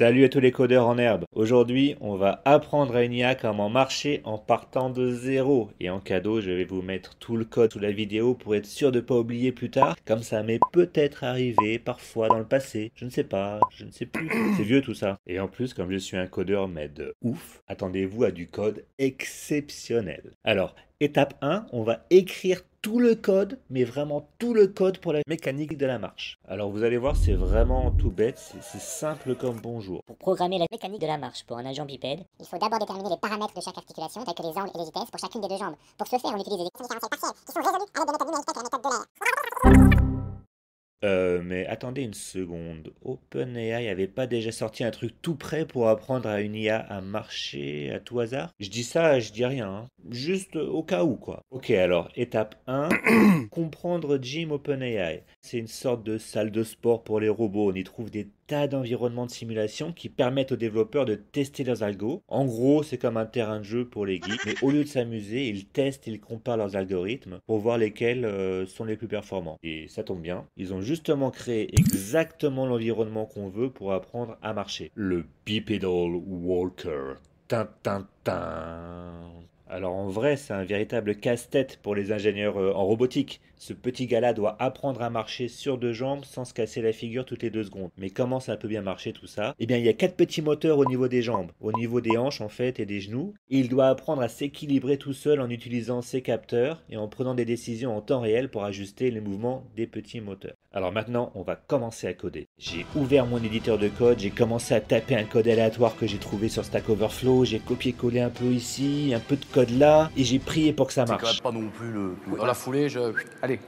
Salut à tous les codeurs en herbe. Aujourd'hui, on va apprendre à une IA comment marcher en partant de zéro. Et en cadeau, je vais vous mettre tout le code sous la vidéo pour être sûr de ne pas oublier plus tard, comme ça m'est peut-être arrivé parfois dans le passé. Je ne sais pas, je ne sais plus. C'est vieux tout ça. Et en plus, comme je suis un codeur mais de ouf, attendez-vous à du code exceptionnel. Alors, étape 1, on va écrire tout le code, mais vraiment tout le code pour la mécanique de la marche. Alors vous allez voir, c'est vraiment tout bête, c'est simple comme bonjour. Pour programmer la mécanique de la marche pour un agent bipède, il faut d'abord déterminer les paramètres de chaque articulation, tels que les angles et les vitesses pour chacune des deux jambes. Pour ce faire, on utilise des différentiels partiels qui sont résolus avec des méthodes numériques telles que la méthode de l'air. Euh, mais attendez une seconde. OpenAI avait pas déjà sorti un truc tout prêt pour apprendre à une IA à marcher à tout hasard? Je dis ça, je dis rien. Hein. Juste au cas où, quoi. Ok, alors, étape 1, comprendre Gym OpenAI. C'est une sorte de salle de sport pour les robots. On y trouve des tas d'environnements de simulation qui permettent aux développeurs de tester leurs algos. En gros, c'est comme un terrain de jeu pour les geeks, mais au lieu de s'amuser, ils testent, ils comparent leurs algorithmes pour voir lesquels euh, sont les plus performants. Et ça tombe bien, ils ont justement créé exactement l'environnement qu'on veut pour apprendre à marcher. Le Bipedal Walker. Tin, Alors en vrai, c'est un véritable casse-tête pour les ingénieurs euh, en robotique. Ce petit gars-là doit apprendre à marcher sur deux jambes sans se casser la figure toutes les deux secondes. Mais comment ça peut bien marcher tout ça? Eh bien, il y a quatre petits moteurs au niveau des jambes, au niveau des hanches en fait et des genoux. Il doit apprendre à s'équilibrer tout seul en utilisant ses capteurs et en prenant des décisions en temps réel pour ajuster les mouvements des petits moteurs. Alors maintenant, on va commencer à coder. J'ai ouvert mon éditeur de code, j'ai commencé à taper un code aléatoire que j'ai trouvé sur Stack Overflow, j'ai copié-collé un peu ici, un peu de code là, et j'ai prié pour que ça marche. pas non plus le... Dans la foulée, je... Allez,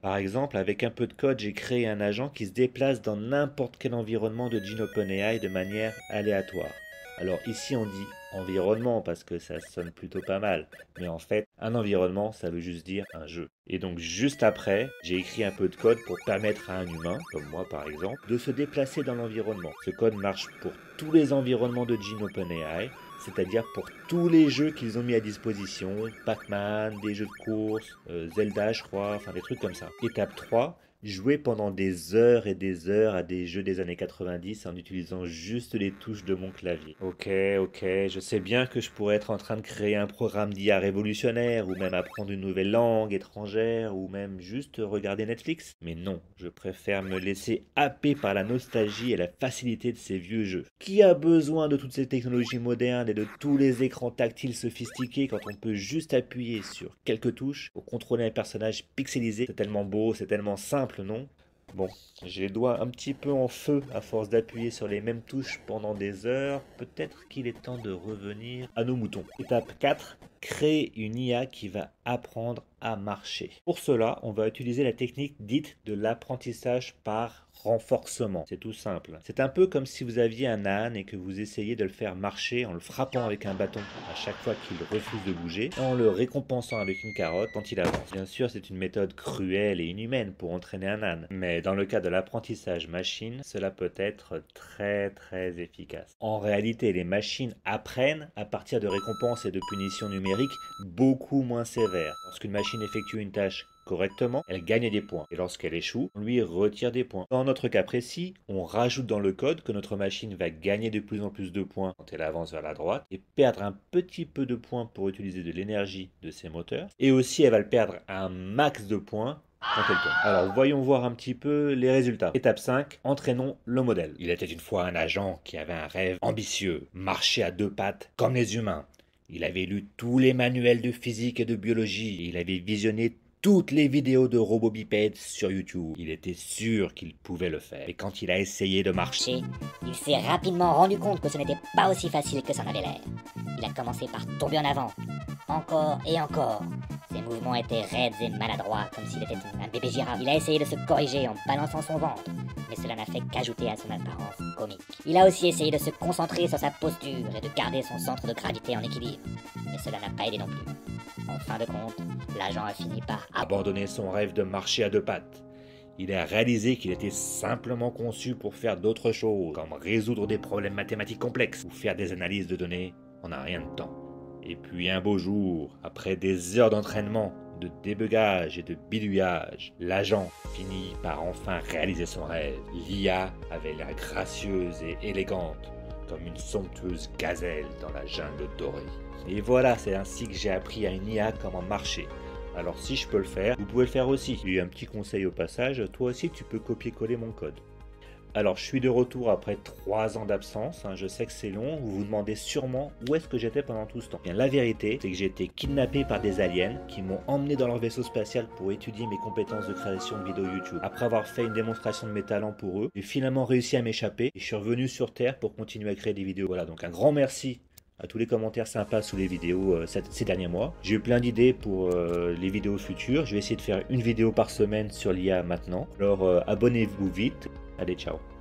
par exemple, avec un peu de code, j'ai créé un agent qui se déplace dans n'importe quel environnement de Gene OpenAI de manière aléatoire. Alors ici on dit environnement parce que ça sonne plutôt pas mal. Mais en fait, un environnement, ça veut juste dire un jeu. Et donc juste après, j'ai écrit un peu de code pour permettre à un humain, comme moi par exemple, de se déplacer dans l'environnement. Ce code marche pour tous les environnements de Gene OpenAI c'est-à-dire pour tous les jeux qu'ils ont mis à disposition, Pac-Man, des jeux de course, euh, Zelda je crois, enfin des trucs comme ça. Étape 3, jouer pendant des heures et des heures à des jeux des années 90 en utilisant juste les touches de mon clavier. Ok, ok, je sais bien que je pourrais être en train de créer un programme d'IA révolutionnaire, ou même apprendre une nouvelle langue étrangère, ou même juste regarder Netflix. Mais non, je préfère me laisser happer par la nostalgie et la facilité de ces vieux jeux. Qui a besoin de toutes ces technologies modernes et de tous les écrans tactiles sophistiqués quand on peut juste appuyer sur quelques touches pour contrôler un personnage pixelisé? C'est tellement beau, c'est tellement simple non? Bon, j'ai les doigts un petit peu en feu à force d'appuyer sur les mêmes touches pendant des heures. Peut-être qu'il est temps de revenir à nos moutons. Étape 4, créer une IA qui va apprendre marcher. Pour cela, on va utiliser la technique dite de l'apprentissage par renforcement. C'est tout simple. C'est un peu comme si vous aviez un âne et que vous essayez de le faire marcher en le frappant avec un bâton à chaque fois qu'il refuse de bouger et en le récompensant avec une carotte quand il avance. Bien sûr, c'est une méthode cruelle et inhumaine pour entraîner un âne, mais dans le cas de l'apprentissage machine, cela peut être très très efficace. En réalité, les machines apprennent à partir de récompenses et de punitions numériques beaucoup moins sévères. Lorsqu'une machine effectue une tâche correctement, elle gagne des points. Et lorsqu'elle échoue, on lui retire des points. Dans notre cas précis, on rajoute dans le code que notre machine va gagner de plus en plus de points quand elle avance vers la droite et perdre un petit peu de points pour utiliser de l'énergie de ses moteurs. Et aussi, elle va le perdre un max de points quand elle tombe. Alors voyons voir un petit peu les résultats. Étape 5, entraînons le modèle. Il était une fois un agent qui avait un rêve ambitieux, marcher à deux pattes comme les humains. Il avait lu tous les manuels de physique et de biologie, il avait visionné toutes les vidéos de robots bipèdes sur YouTube. Il était sûr qu'il pouvait le faire. Et quand il a essayé de marcher, il s'est rapidement rendu compte que ce n'était pas aussi facile que ça en avait l'air. Il a commencé par tomber en avant, encore et encore. Ses mouvements étaient raides et maladroits, comme s'il était un bébé girafe. Il a essayé de se corriger en balançant son ventre, mais cela n'a fait qu'ajouter à son apparence comique. Il a aussi essayé de se concentrer sur sa posture et de garder son centre de gravité en équilibre, mais cela n'a pas aidé non plus. En fin de compte, l'agent a fini par abandonner son rêve de marcher à deux pattes. Il a réalisé qu'il était simplement conçu pour faire d'autres choses, comme résoudre des problèmes mathématiques complexes ou faire des analyses de données en un rien de temps. Et puis un beau jour, après des heures d'entraînement, de débugage et de bidouillage, l'agent finit par enfin réaliser son rêve. L'IA avait l'air gracieuse et élégante, comme une somptueuse gazelle dans la jungle dorée. Et voilà, c'est ainsi que j'ai appris à une IA comment marcher. Alors si je peux le faire, vous pouvez le faire aussi. Et un petit conseil au passage, toi aussi tu peux copier-coller mon code. Alors je suis de retour après 3 ans d'absence, hein. je sais que c'est long, vous vous demandez sûrement où est-ce que j'étais pendant tout ce temps. Bien la vérité, c'est que j'ai été kidnappé par des aliens qui m'ont emmené dans leur vaisseau spatial pour étudier mes compétences de création de vidéos YouTube. Après avoir fait une démonstration de mes talents pour eux, j'ai finalement réussi à m'échapper et je suis revenu sur Terre pour continuer à créer des vidéos. Voilà, donc un grand merci à tous les commentaires sympas sous les vidéos euh, ces derniers mois. J'ai eu plein d'idées pour euh, les vidéos futures. Je vais essayer de faire une vidéo par semaine sur l'IA maintenant. Alors euh, abonnez-vous vite. Allez, ciao